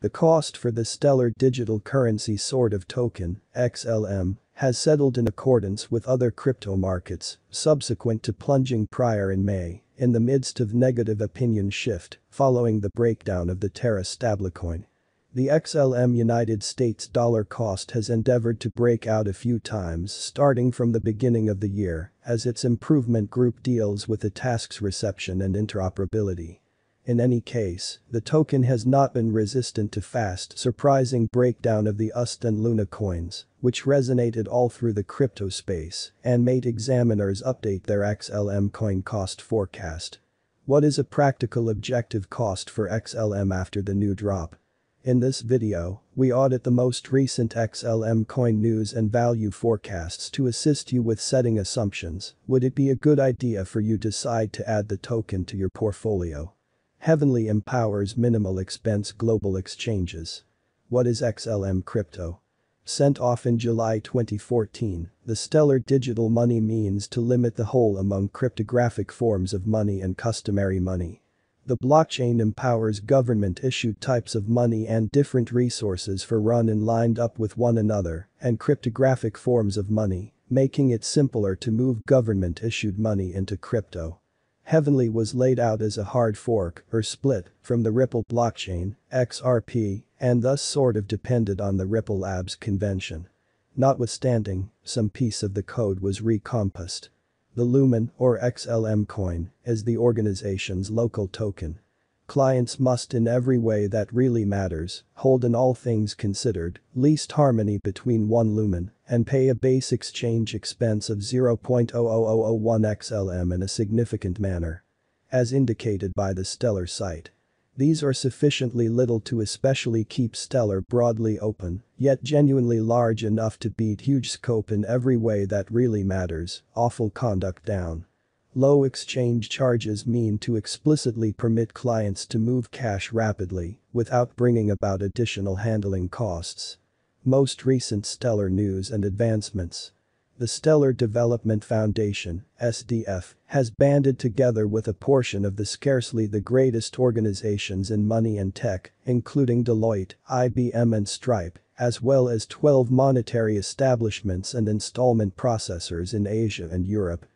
The cost for the Stellar Digital Currency Sort of Token, XLM, has settled in accordance with other crypto markets, subsequent to plunging prior in May, in the midst of negative opinion shift, following the breakdown of the Terra stablecoin. The XLM United States dollar cost has endeavored to break out a few times starting from the beginning of the year as its improvement group deals with the task's reception and interoperability. In any case, the token has not been resistant to fast surprising breakdown of the UST and Luna coins, which resonated all through the crypto space and made examiners update their XLM coin cost forecast. What is a practical objective cost for XLM after the new drop? In this video, we audit the most recent XLM coin news and value forecasts to assist you with setting assumptions. Would it be a good idea for you decide to add the token to your portfolio? Heavenly empowers minimal expense global exchanges. What is XLM crypto? Sent off in July 2014, the stellar digital money means to limit the hole among cryptographic forms of money and customary money. The blockchain empowers government-issued types of money and different resources for run and lined up with one another and cryptographic forms of money, making it simpler to move government-issued money into crypto. Heavenly was laid out as a hard fork or split from the Ripple blockchain, XRP, and thus sort of depended on the Ripple Labs convention. Notwithstanding, some piece of the code was recompassed the Lumen or XLM coin is the organization's local token. Clients must in every way that really matters, hold in all things considered, least harmony between one lumen, and pay a base exchange expense of 0.00001 XLM in a significant manner. As indicated by the Stellar site. These are sufficiently little to especially keep Stellar broadly open, yet genuinely large enough to beat huge scope in every way that really matters, awful conduct down. Low exchange charges mean to explicitly permit clients to move cash rapidly without bringing about additional handling costs. Most recent stellar news and advancements the Stellar Development Foundation, SDF, has banded together with a portion of the scarcely the greatest organizations in money and tech, including Deloitte, IBM and Stripe, as well as 12 monetary establishments and installment processors in Asia and Europe.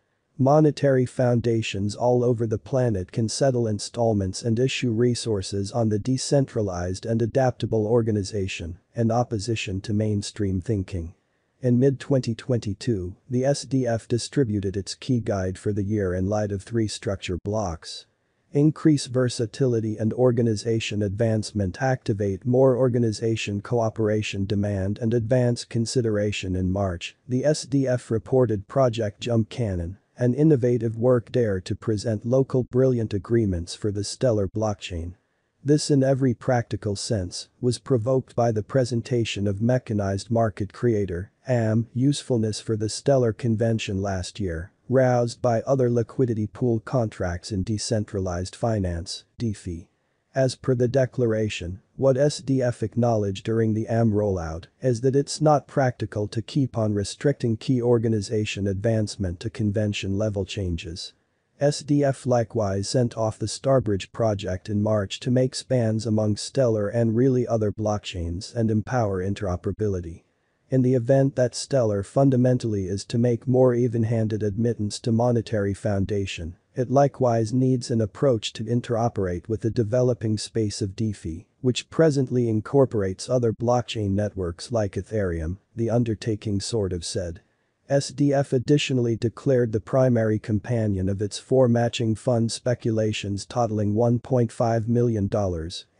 Monetary foundations all over the planet can settle installments and issue resources on the decentralized and adaptable organization, in opposition to mainstream thinking. In mid-2022, the SDF distributed its key guide for the year in light of three structure blocks. Increase versatility and organization advancement activate more organization cooperation demand and advance consideration in March, the SDF reported Project Jump Cannon, an innovative work dare to present local brilliant agreements for the Stellar blockchain. This in every practical sense was provoked by the presentation of Mechanized Market Creator AM usefulness for the Stellar convention last year, roused by other liquidity pool contracts in decentralized finance, DeFi. As per the declaration, what SDF acknowledged during the AM rollout is that it's not practical to keep on restricting key organization advancement to convention level changes. SDF likewise sent off the Starbridge project in March to make spans among Stellar and really other blockchains and empower interoperability. In the event that Stellar fundamentally is to make more even-handed admittance to monetary foundation, it likewise needs an approach to interoperate with the developing space of DeFi, which presently incorporates other blockchain networks like Ethereum, the undertaking sort of said. SDF additionally declared the primary companion of its four matching fund speculations totaling $1.5 million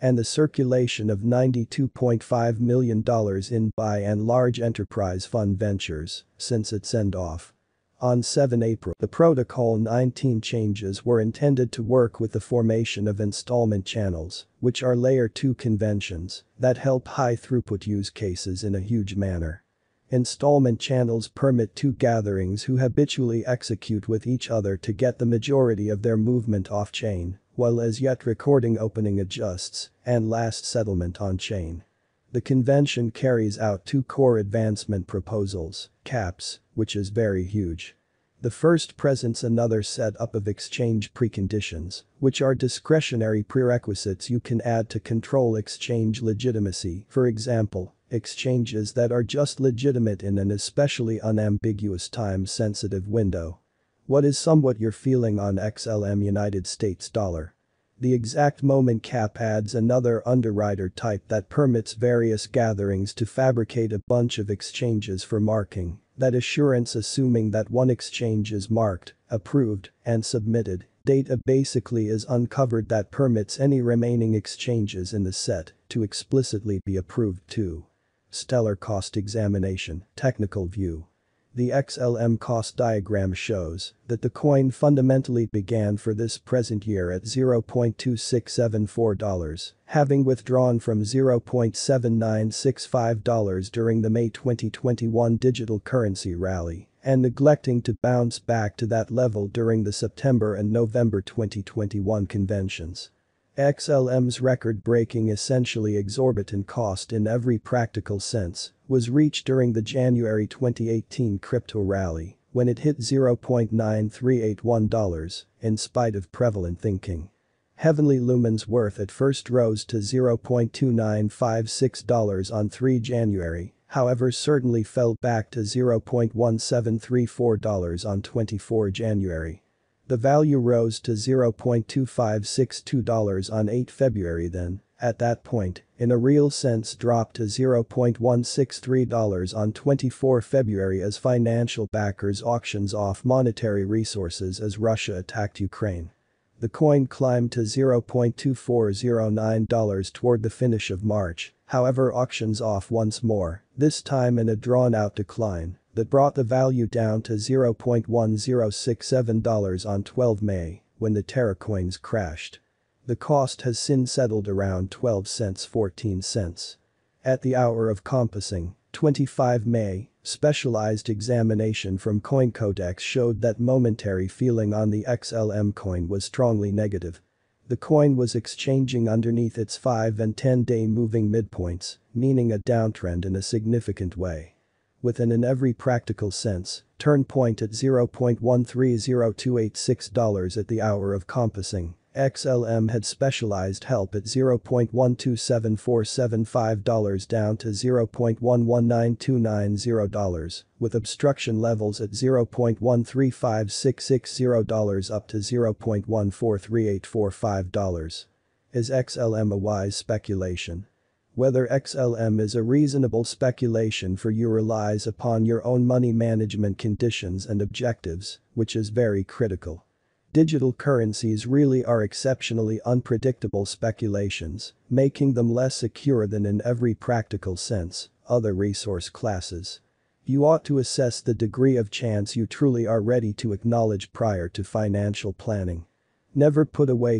and the circulation of $92.5 million in buy and large enterprise fund ventures since its send-off. On 7 April, the Protocol 19 changes were intended to work with the formation of installment channels, which are layer 2 conventions that help high throughput use cases in a huge manner. Installment channels permit two gatherings who habitually execute with each other to get the majority of their movement off-chain, while as yet recording opening adjusts and last settlement on-chain. The convention carries out two core advancement proposals, CAPS, which is very huge. The first presents another set up of exchange preconditions, which are discretionary prerequisites you can add to control exchange legitimacy, for example, exchanges that are just legitimate in an especially unambiguous time-sensitive window. What is somewhat your feeling on XLM United States dollar? The exact moment cap adds another underwriter type that permits various gatherings to fabricate a bunch of exchanges for marking that assurance assuming that one exchange is marked, approved, and submitted, data basically is uncovered that permits any remaining exchanges in the set to explicitly be approved too. Stellar cost examination, technical view. The XLM cost diagram shows that the coin fundamentally began for this present year at $0.2674, having withdrawn from $0.7965 during the May 2021 digital currency rally and neglecting to bounce back to that level during the September and November 2021 conventions. XLM's record-breaking essentially exorbitant cost in every practical sense was reached during the January 2018 crypto rally when it hit $0.9381 in spite of prevalent thinking. Heavenly Lumen's worth at first rose to $0.2956 on 3 January, however certainly fell back to $0.1734 on 24 January. The value rose to $0.2562 on 8 February then, at that point, in a real sense dropped to $0.163 on 24 February as financial backers auctions off monetary resources as Russia attacked Ukraine. The coin climbed to $0.2409 toward the finish of March, however auctions off once more, this time in a drawn-out decline, that brought the value down to $0.1067 on 12 May when the Terra coins crashed. The cost has since settled around 12 cents 14 cents. At the hour of compassing, 25 May, specialized examination from CoinCodex showed that momentary feeling on the XLM coin was strongly negative. The coin was exchanging underneath its 5 and 10 day moving midpoints, meaning a downtrend in a significant way within in every practical sense, turn point at $0.130286 at the hour of compassing. XLM had specialized help at $0.127475 down to $0.119290, with obstruction levels at $0.135660 up to $0.143845. Is XLM a wise speculation? Whether XLM is a reasonable speculation for you relies upon your own money management conditions and objectives, which is very critical. Digital currencies really are exceptionally unpredictable speculations, making them less secure than in every practical sense, other resource classes. You ought to assess the degree of chance you truly are ready to acknowledge prior to financial planning. Never put away